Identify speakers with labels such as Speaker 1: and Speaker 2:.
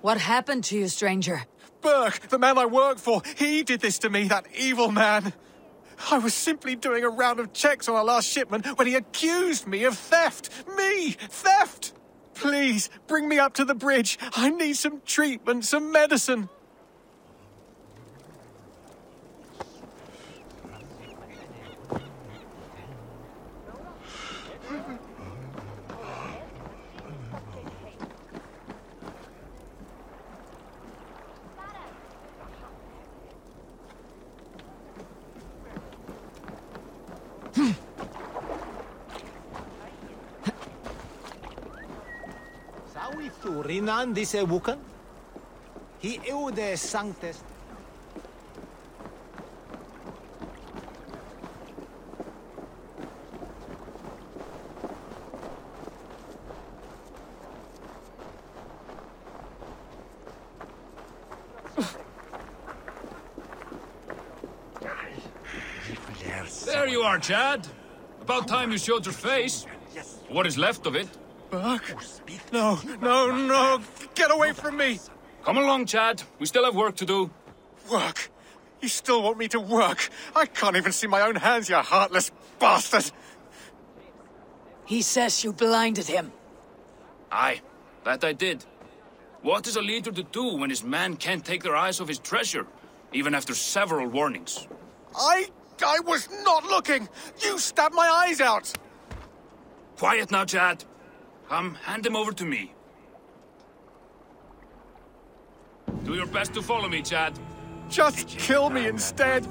Speaker 1: What happened to you, stranger?
Speaker 2: Burke, the man I work for, he did this to me, that evil man. I was simply doing a round of checks on our last shipment when he accused me of theft. Me! Theft! Please, bring me up to the bridge. I need some treatment, some medicine.
Speaker 3: Sawi turinan di se wukan? Hi eude sanctes.
Speaker 4: There you are, Chad. About time you showed your face. What is left of it.
Speaker 2: Burke? No, no, no! Get away from me!
Speaker 4: Come along, Chad. We still have work to do.
Speaker 2: Work? You still want me to work? I can't even see my own hands, you heartless bastard!
Speaker 1: He says you blinded him.
Speaker 4: Aye, that I did. What is a leader to do when his men can't take their eyes off his treasure, even after several warnings?
Speaker 2: I. I was not looking! You stabbed my eyes out!
Speaker 4: Quiet now, Chad. Come, hand him over to me. Do your best to follow me, Chad.
Speaker 2: Just kill me instead!